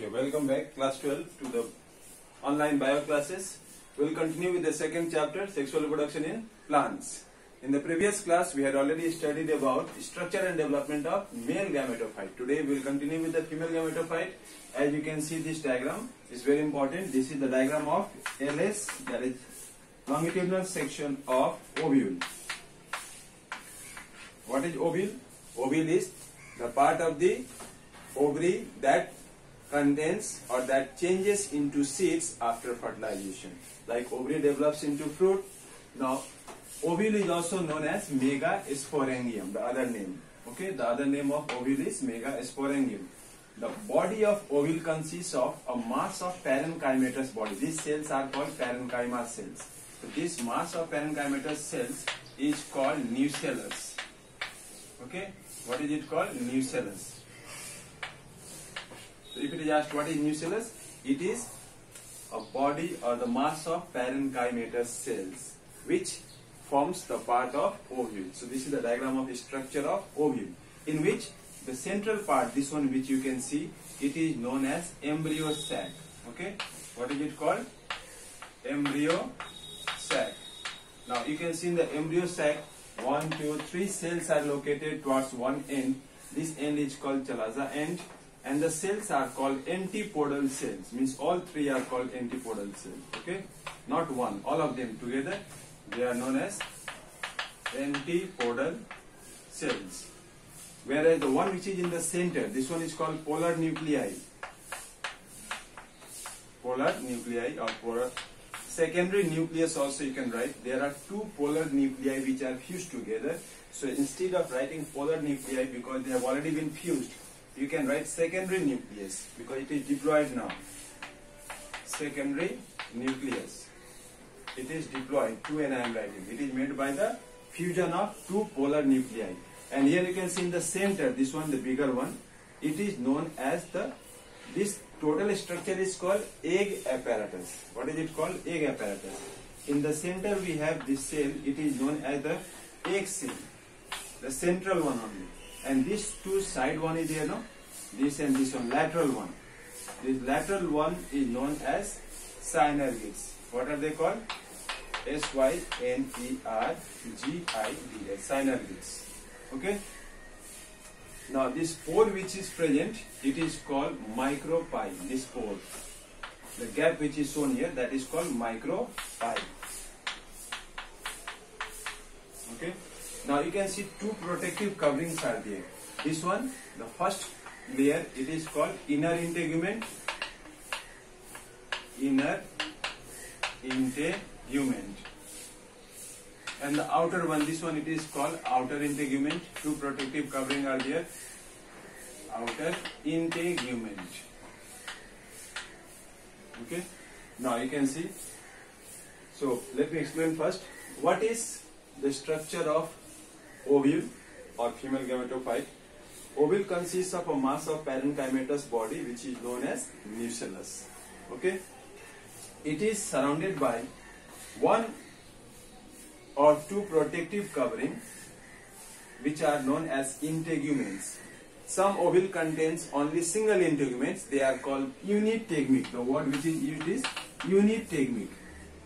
Okay, welcome back, class 12, to the online bio classes. We'll continue with the second chapter, sexual reproduction in plants. In the previous class, we had already studied about structure and development of male gametophyte. Today, we'll continue with the female gametophyte. As you can see, this diagram is very important. This is the diagram of LS, that is longitudinal section of ovule. What is ovule? Ovule is the part of the ovary that contains or that changes into seeds after fertilization. Like ovary develops into fruit. Now, ovule is also known as megasporangium, the other name. Okay, the other name of ovule is megasporangium. The body of ovule consists of a mass of parenchymatous body. These cells are called parenchyma cells. So this mass of parenchymatous cells is called nucellus. Okay, what is it called? Nucellus. So if it is asked what is nucellus, it is a body or the mass of parenchymatous cells which forms the part of ovule. So this is the diagram of the structure of ovule in which the central part, this one which you can see, it is known as embryo sac. Okay, what is it called? Embryo sac. Now you can see in the embryo sac, one, two, three cells are located towards one end. This end is called chalaza end and the cells are called antipodal cells means all three are called antipodal cells okay? Not one all of them together they are known as antipodal cells. Whereas the one which is in the center this one is called polar nuclei. Polar nuclei or polar secondary nucleus also you can write. There are two polar nuclei which are fused together. So instead of writing polar nuclei because they have already been fused you can write secondary nucleus because it is diploid now. Secondary nucleus. It is diploid, 2n I am writing. It is made by the fusion of two polar nuclei. And here you can see in the center, this one, the bigger one, it is known as the, this total structure is called egg apparatus. What is it called? Egg apparatus. In the center we have this cell, it is known as the egg cell. The central one only and these two side one is there no? This and this one lateral one. This lateral one is known as synergids what are they called? S y n e r g i d s synergids okay? Now this pore which is present it is called micropyle this pore. The gap which is shown here that is called micropyle okay now you can see two protective coverings are there. This one, the first layer, it is called inner integument. Inner integument. And the outer one, this one it is called outer integument. Two protective covering are there. Outer integument. Okay. Now you can see. So let me explain first. What is the structure of ovule or female gametophyte. Ovule consists of a mass of parenchymatous body which is known as nucellus. Okay. It is surrounded by one or two protective covering which are known as integuments. Some ovule contains only single integuments. They are called unitegmic. The word which is used is unitegmic.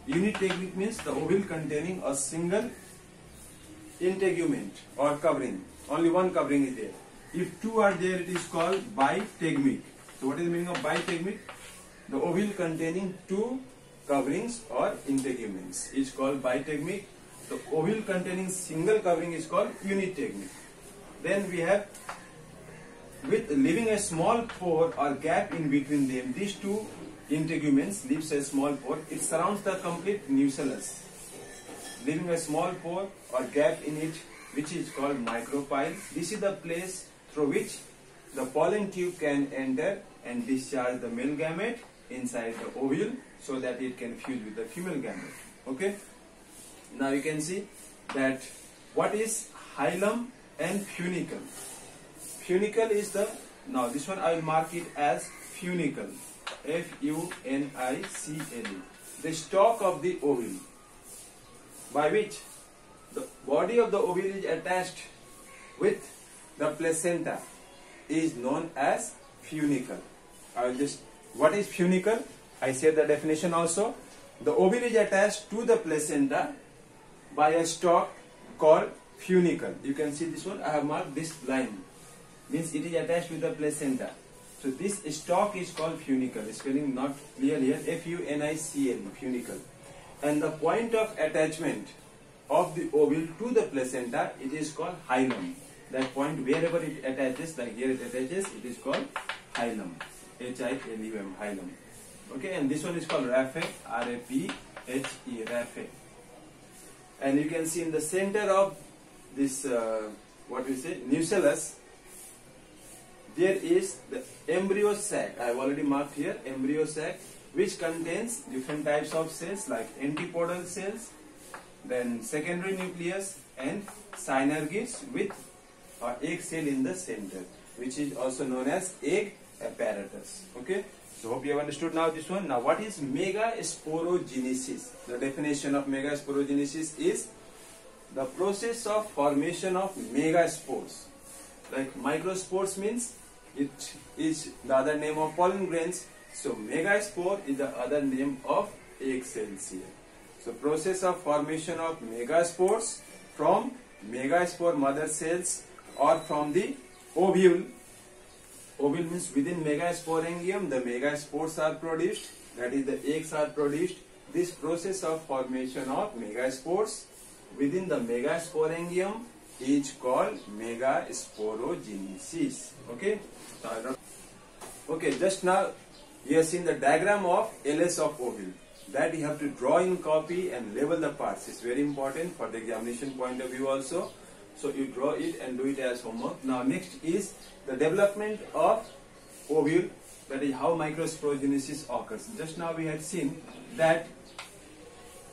Unitegmic means the ovule containing a single integument or covering. Only one covering is there. If two are there, it is called bitegmic. So what is the meaning of bitegmic? The ovule containing two coverings or integuments is called bitegmic. The ovule containing single covering is called unitegmic. Then we have with leaving a small pore or gap in between them, these two integuments leaves a small pore. It surrounds the complete nucellus leaving a small pore or gap in it which is called micropyle. This is the place through which the pollen tube can enter and discharge the male gamete inside the ovule so that it can fuse with the female gamete. Okay. Now you can see that what is hilum and funicle. Funicle is the, now this one I will mark it as funicle. F-U-N-I-C-L-E. The stalk of the ovule by which the body of the ovary is attached with the placenta is known as funicle. I will just what is funicle? I said the definition also. The ovary is attached to the placenta by a stalk called funicle. You can see this one. I have marked this line. Means it is attached to the placenta. So this stalk is called funicle. It's spelling not clear here. F-U-N-I-C-L, funicle. And the point of attachment of the ovule to the placenta, it is called hilum. That point wherever it attaches, like here it attaches, it is called hilum. H-I-L-U-M, hilum. Okay, and this one is called raphe, R-A-P-H-E, raphe. And you can see in the center of this, uh, what we say, nucellus, there is the embryo sac. I have already marked here, embryo sac, which contains different types of cells like antipodal cells, then secondary nucleus and synergids with uh, egg cell in the center, which is also known as egg apparatus. Okay. So hope you have understood now this one. Now what is megasporogenesis? The definition of megasporogenesis is the process of formation of megaspores. Like microspores means it is the other name of pollen grains. So megaspore is the other name of egg here. So process of formation of megaspores from megaspore mother cells or from the ovule Ovule means within megasporangium the megaspores are produced, that is the eggs are produced. This process of formation of megaspores within the megasporangium is called megasporogenesis. Okay? Okay, just now you have seen the diagram of LS of ovule. That you have to draw in copy and label the parts. It's very important for the examination point of view also. So you draw it and do it as homework. Now next is the development of ovule, that is how microsporogenesis occurs. Just now we had seen that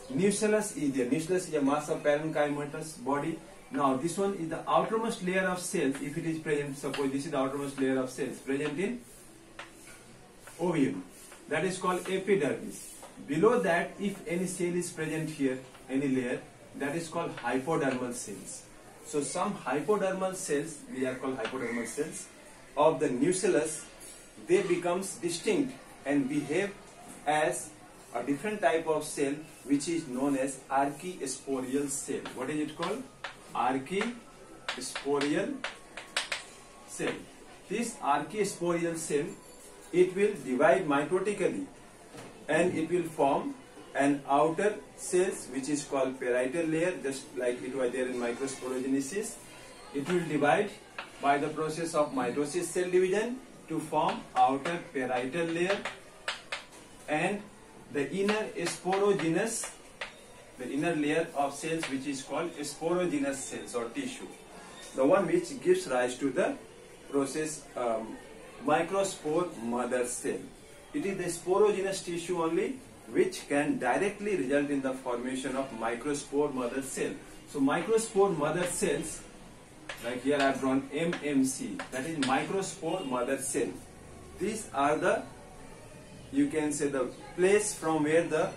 nucellus is there. Nucellus is a mass of parenchymatous body. Now this one is the outermost layer of cells if it is present. Suppose this is the outermost layer of cells present in ovule. That is called epidermis. Below that, if any cell is present here, any layer, that is called hypodermal cells. So some hypodermal cells, we are called hypodermal cells, of the nucellus, they becomes distinct and behave as a different type of cell which is known as archisporial cell. What is it called? Archisporial cell. This archisporial cell, it will divide mitotically and it will form an outer cells which is called parietal layer just like it was there in microsporogenesis. It will divide by the process of mitosis cell division to form outer parietal layer and the inner sporogenous the inner layer of cells which is called sporogenous cells or tissue the one which gives rise to the process um, microspore mother cell it is the sporogenous tissue only which can directly result in the formation of microspore mother cell. So microspore mother cells, like here I have drawn MMC, that is microspore mother cell. These are the, you can say the place from where the,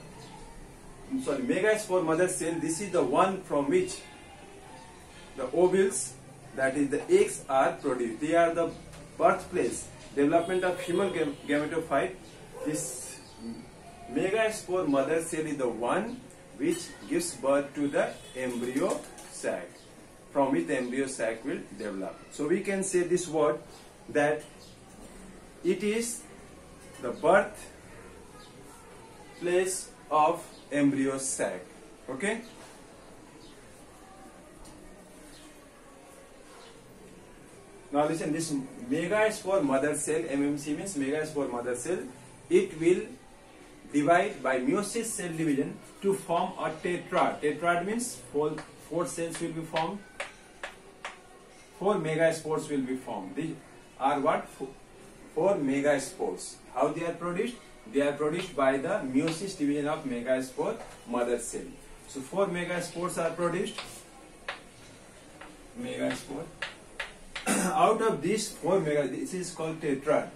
I'm sorry, megaspore mother cell, this is the one from which the ovules, that is the eggs are produced. They are the birthplace, development of human gametophyte. This Megaspore mother cell is the one which gives birth to the embryo sac from which the embryo sac will develop. So we can say this word that it is the birth place of embryo sac. Okay? Now listen, this megaspore mother cell, MMC means megaspore mother cell, it will divide by meiosis cell division to form a tetrad. Tetrad means four, four cells will be formed. Four megaspores will be formed. These are what? Four megaspores. How they are produced? They are produced by the meiosis division of megaspore mother cell. So four megaspores are produced. Megaspore. Out of these four mega, this is called tetrad.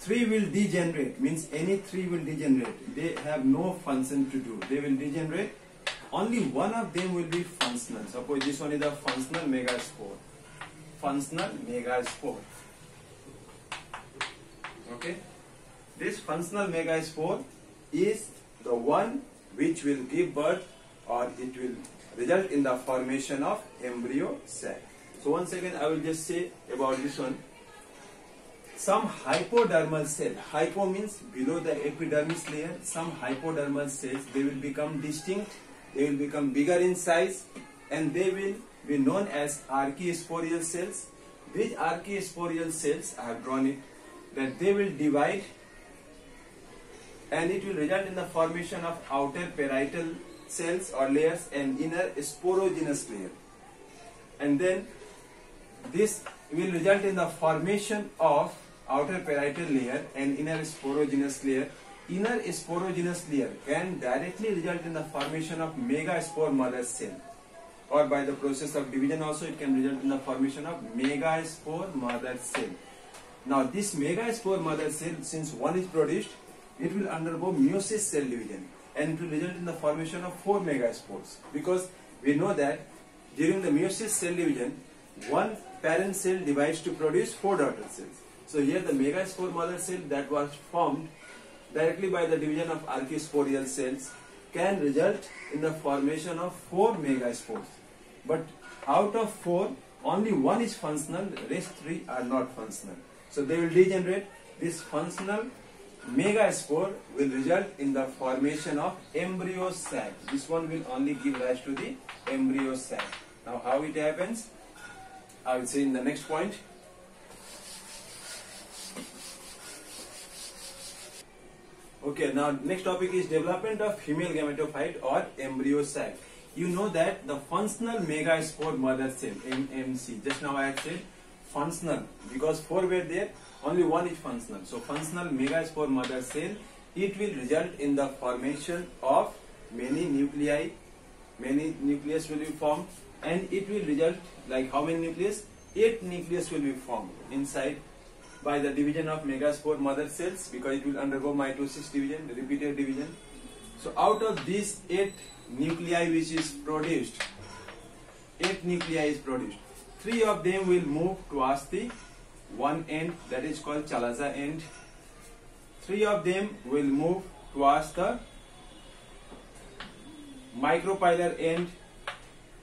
3 will degenerate, means any 3 will degenerate. They have no function to do. They will degenerate. Only one of them will be functional. Suppose this one is a functional megaspore. Functional megaspore. Okay. this functional megaspore is the one which will give birth or it will result in the formation of embryo sac. So once again I will just say about this one. Some hypodermal cell, hypo means below the epidermis layer, some hypodermal cells, they will become distinct, they will become bigger in size and they will be known as archisporial cells. These archisporial cells, I have drawn it, that they will divide and it will result in the formation of outer parietal cells or layers and inner sporogenous layer. And then this will result in the formation of outer parietal layer and inner sporogenous layer. Inner sporogenous layer can directly result in the formation of megaspore mother cell or by the process of division also it can result in the formation of megaspore mother cell. Now this megaspore mother cell since one is produced it will undergo meiosis cell division and it will result in the formation of four megaspores because we know that during the meiosis cell division one parent cell divides to produce four daughter cells. So here the megaspore mother cell that was formed directly by the division of archisporial cells can result in the formation of four megaspores. But out of four, only one is functional, rest three are not functional. So they will degenerate. This functional megaspore will result in the formation of embryo sac. This one will only give rise to the embryo sac. Now how it happens? I will say in the next point. Okay, now next topic is development of female gametophyte or embryo sac. You know that the functional megaspore mother cell, MMC, just now I had said functional because four were there, only one is functional. So functional megaspore mother cell, it will result in the formation of many nuclei, many nucleus will be formed and it will result like how many nucleus? Eight nucleus will be formed inside by the division of megaspore mother cells because it will undergo mitosis division, repeated division. So out of these eight nuclei which is produced, eight nuclei is produced. Three of them will move towards the one end that is called chalaza end. Three of them will move towards the micropylar end.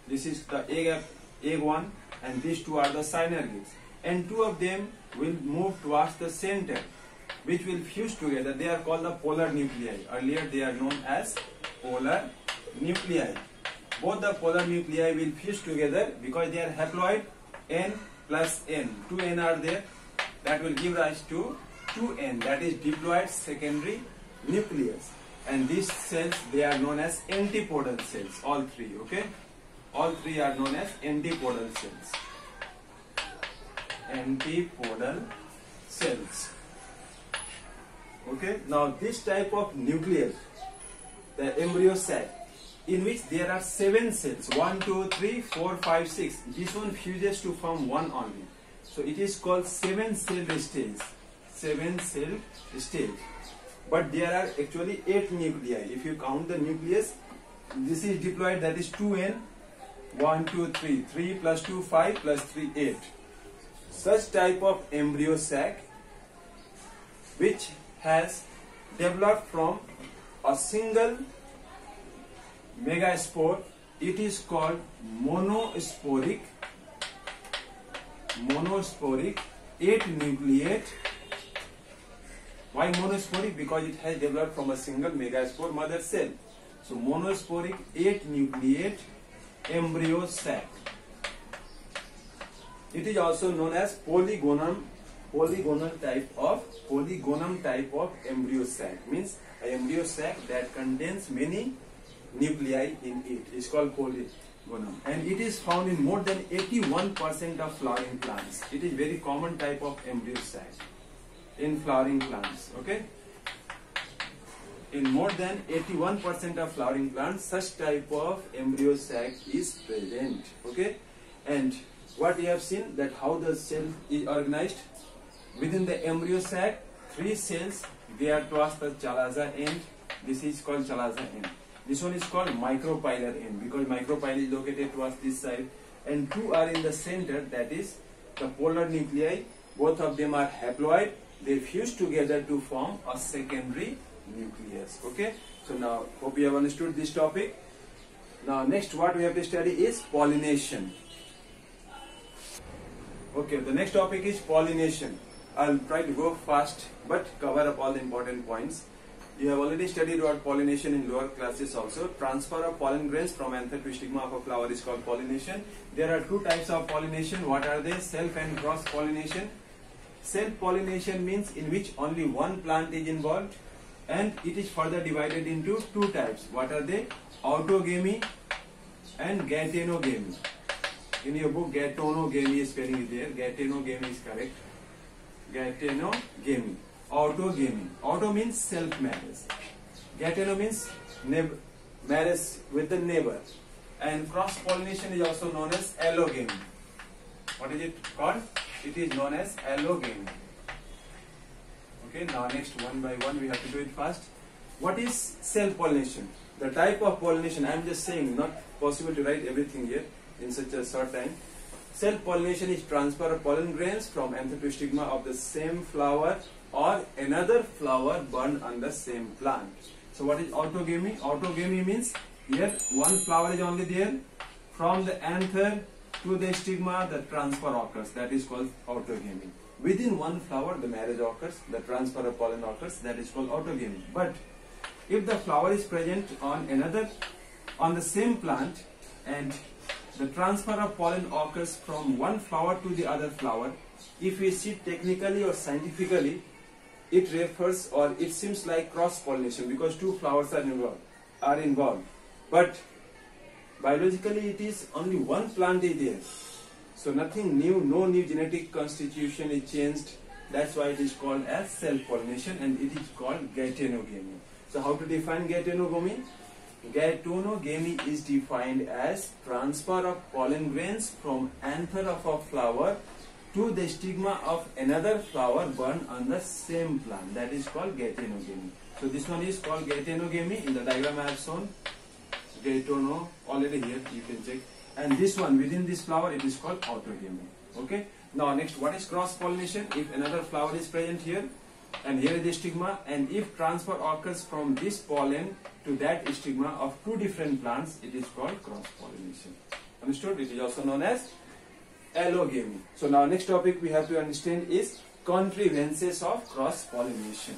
This is the egg, egg one and these two are the synergids. And two of them will move towards the center which will fuse together. They are called the polar nuclei. Earlier they are known as polar nuclei. Both the polar nuclei will fuse together because they are haploid N plus N. Two N are there. That will give rise to 2N that is diploid secondary nucleus. And these cells they are known as antipodal cells. All three. Okay. All three are known as antipodal cells antipodal cells. Okay, now this type of nucleus, the embryo sac, in which there are seven cells 1, 2, 3, 4, 5, 6. This one fuses to form one only. So it is called seven cell stage. Seven cell stage. But there are actually eight nuclei. If you count the nucleus, this is diploid that is 2n. 1, 2, 3. 3 plus 2, 5 plus 3, 8 such type of embryo sac which has developed from a single megaspore. It is called monosporic monosporic 8 nucleate. Why monosporic? Because it has developed from a single megaspore mother cell. So monosporic 8 nucleate embryo sac. It is also known as polygonum polygonal type of polygonum type of embryo sac. Means an embryo sac that contains many nuclei in it. it is called polygonum. And it is found in more than 81% of flowering plants. It is very common type of embryo sac in flowering plants. Okay in more than 81% of flowering plants such type of embryo sac is present okay? And what we have seen that how the cell is organized. Within the embryo sac three cells they are towards the chalaza end. This is called chalaza end. This one is called micropylar end because micropyle is located towards this side. And two are in the center that is the polar nuclei. Both of them are haploid. They fuse together to form a secondary nucleus. Okay. So now hope you have understood this topic. Now next what we have to study is pollination. Okay, the next topic is pollination. I'll try to go fast but cover up all the important points. You have already studied about pollination in lower classes also. Transfer of pollen grains from anther to stigma of a flower is called pollination. There are two types of pollination. What are they? Self and cross pollination. Self pollination means in which only one plant is involved and it is further divided into two types. What are they? Autogamy and geitonogamy. In your book, geitonogamy spelling is there. Geitonogamy is correct. Geitonogamy. Autogamy. Auto means self marriage. Gaetano means marriage with the neighbor. And cross pollination is also known as allogamy. What is it called? It is known as allogamy. Okay, now next one by one we have to do it fast. What is self pollination? The type of pollination, I am just saying, not possible to write everything here in such a short time. Self pollination is transfer of pollen grains from anther to stigma of the same flower or another flower born on the same plant. So what is autogamy? Autogamy means here one flower is only there from the anther to the stigma the transfer occurs that is called autogamy. Within one flower the marriage occurs, the transfer of pollen occurs that is called autogamy. But if the flower is present on another on the same plant and the transfer of pollen occurs from one flower to the other flower if we see technically or scientifically it refers or it seems like cross pollination because two flowers are involved are involved but biologically it is only one plant is there so nothing new no new genetic constitution is changed that's why it is called as self pollination and it is called geitonogamy so how to define geitonogamy Geitonogamy is defined as transfer of pollen grains from anther of a flower to the stigma of another flower born on the same plant. That is called geitonogamy. So this one is called geitonogamy. In the diagram I have shown gaetono already here you can check. And this one within this flower it is called autogamy. Okay. Now next what is cross pollination? If another flower is present here and here is the stigma and if transfer occurs from this pollen to that stigma of two different plants it is called cross pollination understood it is also known as allogamy so now next topic we have to understand is contrivances of cross pollination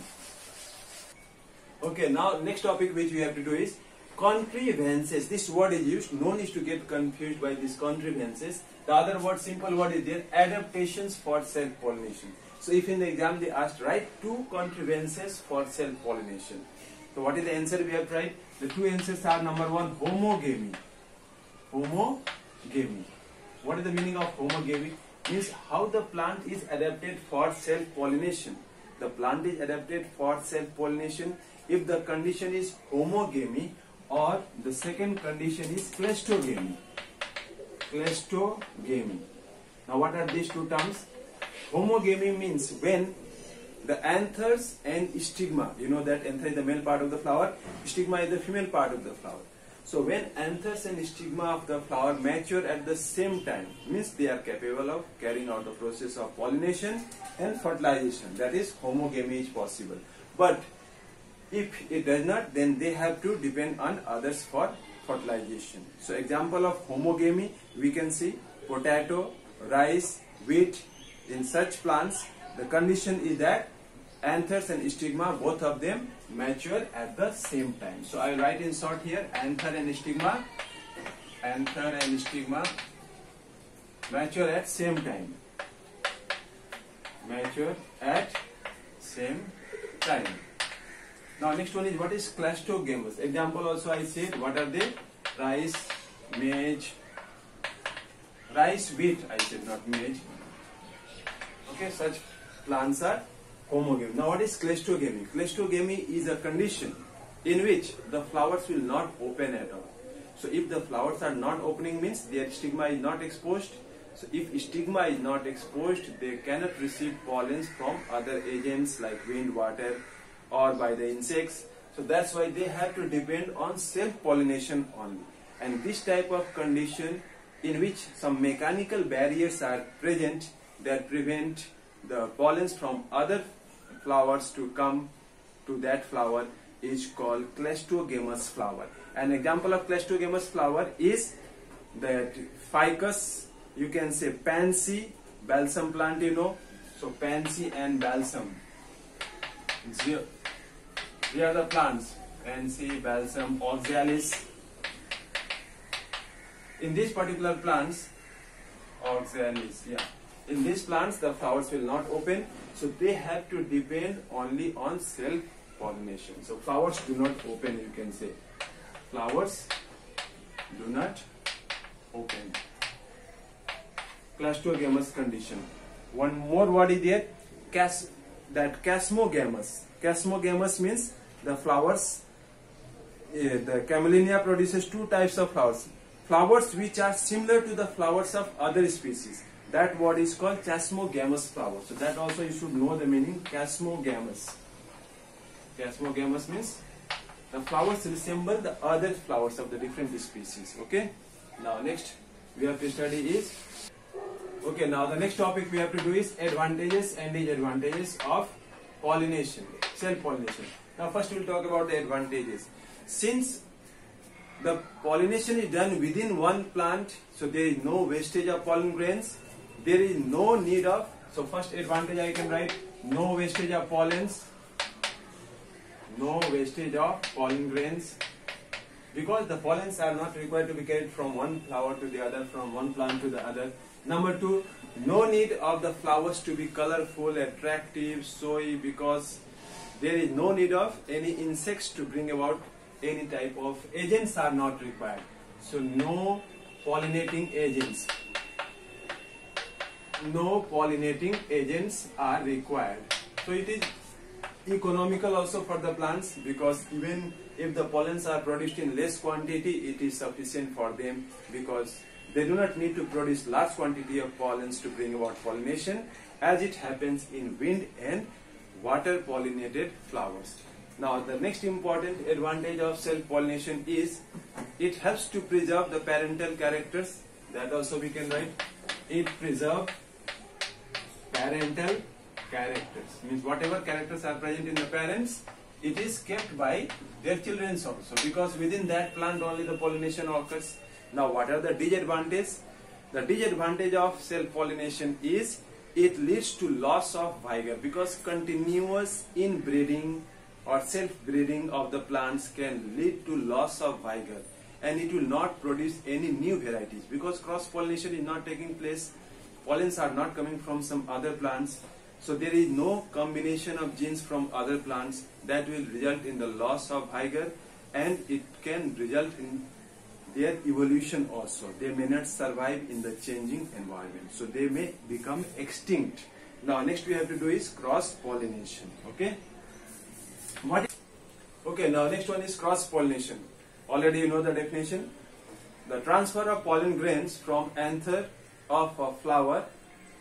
okay now next topic which we have to do is contrivances this word is used no need to get confused by these contrivances the other word simple word is there adaptations for self pollination so if in the exam they asked write two contrivances for self-pollination. So what is the answer we have tried? The two answers are number one homogamy. Homogamy. What is the meaning of homogamy? Means how the plant is adapted for self-pollination. The plant is adapted for self-pollination if the condition is homogamy or the second condition is cleistogamy. Cleistogamy. Now what are these two terms? Homogamy means when the anthers and stigma, you know that anther is the male part of the flower, stigma is the female part of the flower. So when anthers and stigma of the flower mature at the same time, means they are capable of carrying out the process of pollination and fertilization. That is homogamy is possible. But if it does not, then they have to depend on others for fertilization. So example of homogamy, we can see potato, rice, wheat, in such plants, the condition is that anthers and stigma, both of them mature at the same time. So I write in short here, anther and stigma, anther and stigma mature at same time. Mature at same time. Now next one is what is cleistogamous. Example also I said what are they? Rice, maize, rice, wheat I said not maize. Okay, such plants are homogamy. Now what is cleistogamy? Cleistogamy is a condition in which the flowers will not open at all. So if the flowers are not opening means their stigma is not exposed. So if stigma is not exposed, they cannot receive pollens from other agents like wind, water or by the insects. So that's why they have to depend on self-pollination only. And this type of condition in which some mechanical barriers are present that prevent the pollens from other flowers to come to that flower is called cleistogamous flower. An example of cleistogamous flower is that ficus, you can say pansy, balsam plant you know. So pansy and balsam. Here, are the plants. Pansy, balsam, oxalis. In these particular plants, oxalis, yeah. In these plants, the flowers will not open, so they have to depend only on self pollination. So flowers do not open, you can say. Flowers do not open. Cleistogamous condition. One more word is there, cas that chasmogamous. Chasmogamous means the flowers, uh, the Commelina produces two types of flowers. Flowers which are similar to the flowers of other species. That word is called chasmogamous flower. So that also you should know the meaning chasmogamous. Chasmogamous means the flowers resemble the other flowers of the different species. Okay. Now next we have to study is okay. Now the next topic we have to do is advantages and disadvantages of pollination, self pollination. Now first we will talk about the advantages. Since the pollination is done within one plant, so there is no wastage of pollen grains. There is no need of so first advantage I can write no wastage of pollens no wastage of pollen grains because the pollens are not required to be carried from one flower to the other, from one plant to the other. Number two, no need of the flowers to be colorful, attractive, showy because there is no need of any insects to bring about any type of agents are not required. So no pollinating agents. No pollinating agents are required. So it is economical also for the plants because even if the pollens are produced in less quantity it is sufficient for them because they do not need to produce large quantity of pollens to bring about pollination as it happens in wind and water pollinated flowers. Now the next important advantage of self-pollination is it helps to preserve the parental characters that also we can write. It preserves parental characters means whatever characters are present in the parents it is kept by their children also because within that plant only the pollination occurs now what are the disadvantages the disadvantage of self pollination is it leads to loss of vigor because continuous inbreeding or self breeding of the plants can lead to loss of vigor and it will not produce any new varieties because cross pollination is not taking place. Pollens are not coming from some other plants. So there is no combination of genes from other plants that will result in the loss of vigor and it can result in their evolution also. They may not survive in the changing environment. So they may become extinct. Now next we have to do is cross pollination. Okay. What okay now next one is cross pollination. Already you know the definition. The transfer of pollen grains from anther of a flower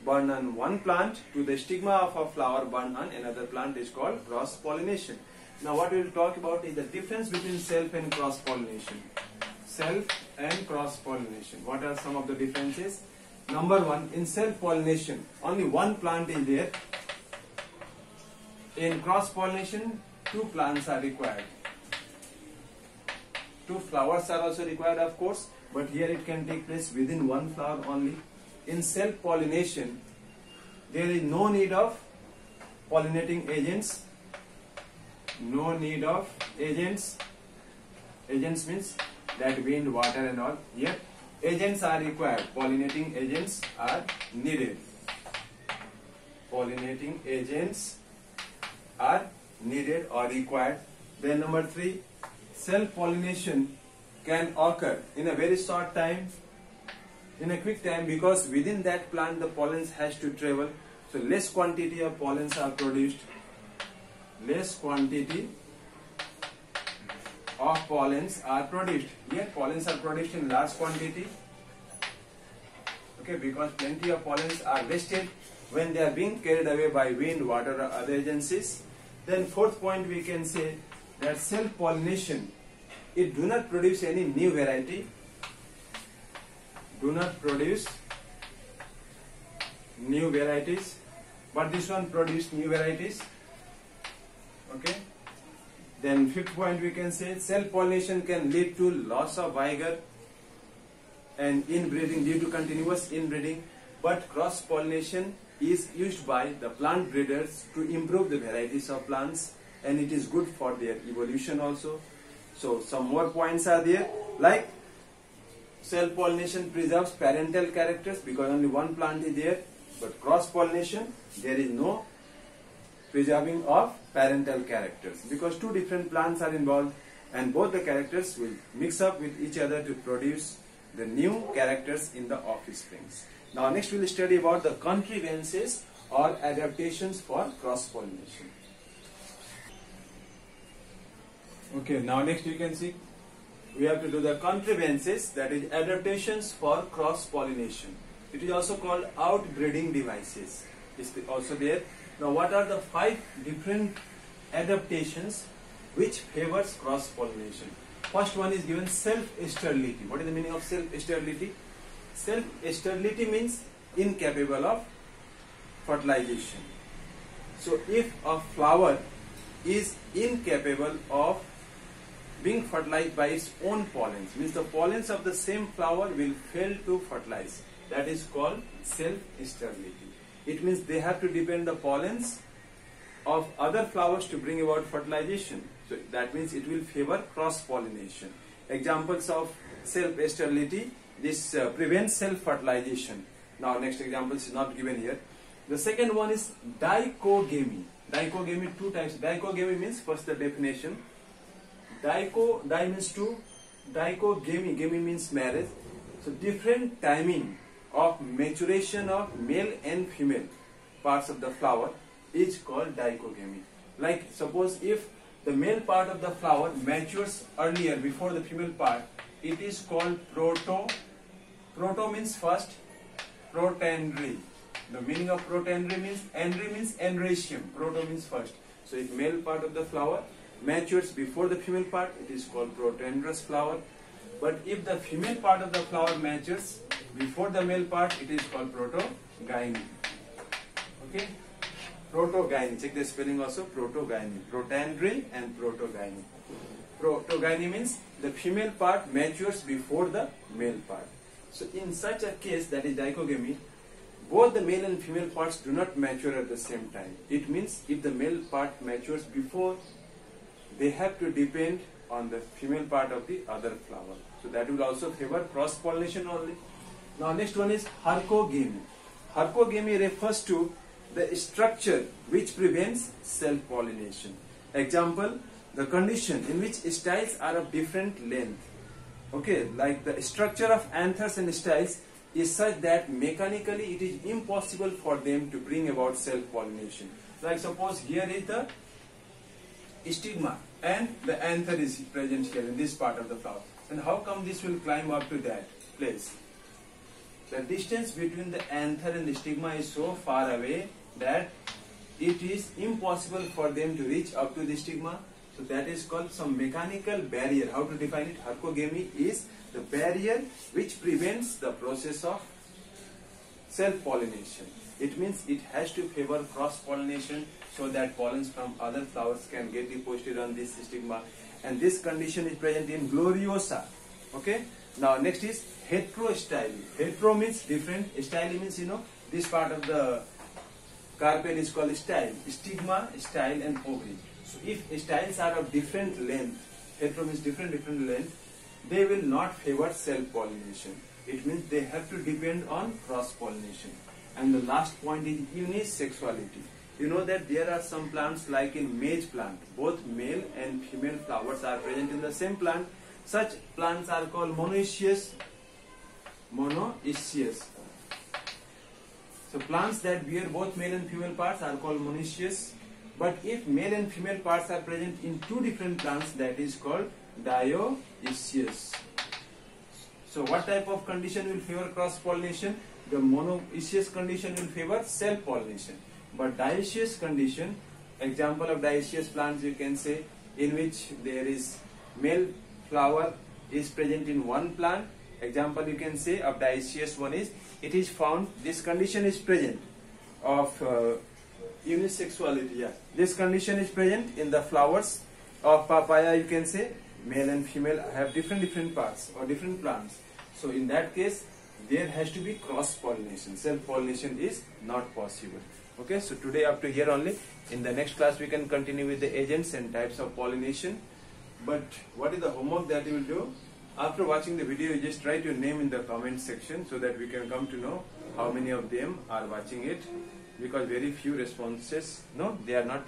born on one plant to the stigma of a flower born on another plant is called cross pollination. Now what we will talk about is the difference between self and cross pollination. Self and cross pollination. What are some of the differences? Number one, in self pollination, only one plant is there. In cross pollination, two plants are required. Two flowers are also required, of course, but here it can take place within one flower only in self-pollination, there is no need of pollinating agents. No need of agents. Agents means that wind, water and all. Yet agents are required. Pollinating agents are needed. Pollinating agents are needed or required. Then number three, self-pollination can occur in a very short time in a quick time because within that plant the pollens has to travel so less quantity of pollens are produced less quantity of pollens are produced. Yet pollens are produced in large quantity. Okay because plenty of pollens are wasted when they are being carried away by wind water or other agencies. Then fourth point we can say that self pollination. It do not produce any new variety. Do not produce new varieties. But this one produced new varieties. Okay. Then fifth point we can say self-pollination can lead to loss of vigor and inbreeding due to continuous inbreeding but cross-pollination is used by the plant breeders to improve the varieties of plants and it is good for their evolution also. So some more points are there like self-pollination preserves parental characters because only one plant is there but cross-pollination there is no preserving of parental characters because two different plants are involved and both the characters will mix up with each other to produce the new characters in the offsprings. Now next we will study about the contrivances or adaptations for cross-pollination. Okay, now next you can see we have to do the contrivances that is adaptations for cross-pollination. It is also called outbreeding devices. Is also there. Now what are the five different adaptations which favors cross-pollination? First one is given self-sterility. What is the meaning of self-sterility? Self-sterility means incapable of fertilization. So if a flower is incapable of being fertilized by its own pollens, means the pollens of the same flower will fail to fertilize. That is called self-sterility. It means they have to depend the pollens of other flowers to bring about fertilization. So that means it will favor cross-pollination. Examples of self-sterility, this uh, prevents self-fertilization. Now next example is not given here. The second one is dichogamy. Dichogamy, two types. Dichogamy means first the definition. Dicho, di means two. Dichogamy, gamy means marriage. So different timing of maturation of male and female parts of the flower is called dichogamy. Like suppose if the male part of the flower matures earlier before the female part, it is called proto. Proto means first, protandry. The meaning of protandry means andry means androecium. Proto means first. So if male part of the flower matures before the female part, it is called protandrous flower. But if the female part of the flower matures before the male part, it is called protogyny. Okay? Protogyny. Check the spelling also. Protogyny. Protandry and protogyny. Protogyny means the female part matures before the male part. So in such a case, that is dichogamy, both the male and female parts do not mature at the same time. It means if the male part matures before, they have to depend on the female part of the other flower. So that will also favor cross-pollination only. Now next one is hercogamy. Hercogamy refers to the structure which prevents self-pollination. Example, the condition in which styles are of different length. Okay, like the structure of anthers and styles is such that mechanically it is impossible for them to bring about self-pollination. Like suppose here is the stigma and the anther is present here in this part of the flower. And how come this will climb up to that place? The distance between the anther and the stigma is so far away that it is impossible for them to reach up to the stigma. So that is called some mechanical barrier. How to define it? Hercogamy is the barrier which prevents the process of self-pollination. It means it has to favor cross-pollination so that pollens from other flowers can get deposited on this stigma. And this condition is present in Gloriosa. Okay. Now next is heterostyle. Hetero means different. Style means you know this part of the carpel is called style. Stigma, style, and ovary. So if styles are of different length, hetero means different different length, they will not favor self-pollination. It means they have to depend on cross-pollination. And the last point is unisexuality. You know that there are some plants like in maize plant, both male and female flowers are present in the same plant. Such plants are called monoecious. Monoecious. So plants that bear both male and female parts are called monoecious. But if male and female parts are present in two different plants, that is called dioecious. So what type of condition will favor cross-pollination? The monoecious condition will favor self-pollination. But dioecious condition, example of dioecious plants you can say in which there is male flower is present in one plant. Example you can say of dioecious one is it is found this condition is present of uh, unisexuality. Yeah, this condition is present in the flowers of papaya. You can say male and female have different different parts or different plants. So in that case, there has to be cross pollination. Self pollination is not possible. Okay, so today up to here only. In the next class, we can continue with the agents and types of pollination. But what is the homework that you will do? After watching the video, you just write your name in the comment section so that we can come to know how many of them are watching it because very few responses, no, they are not.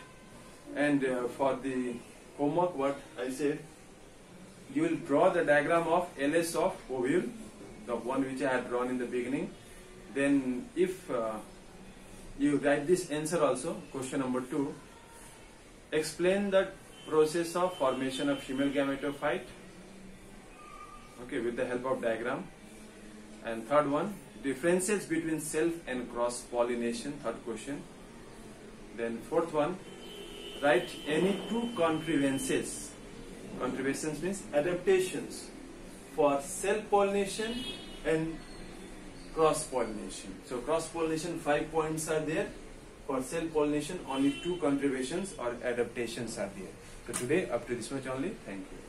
And uh, for the homework, what I said, you will draw the diagram of LS of ovule, the one which I had drawn in the beginning. Then if uh, you write this answer also, question number two, explain the process of formation of female gametophyte okay with the help of diagram. And third one differences between self and cross pollination third question. Then fourth one write any two contrivances contrivances means adaptations for self pollination and cross pollination. So cross pollination five points are there. For self pollination only two contributions or adaptations are there so today. Up to this much only. Thank you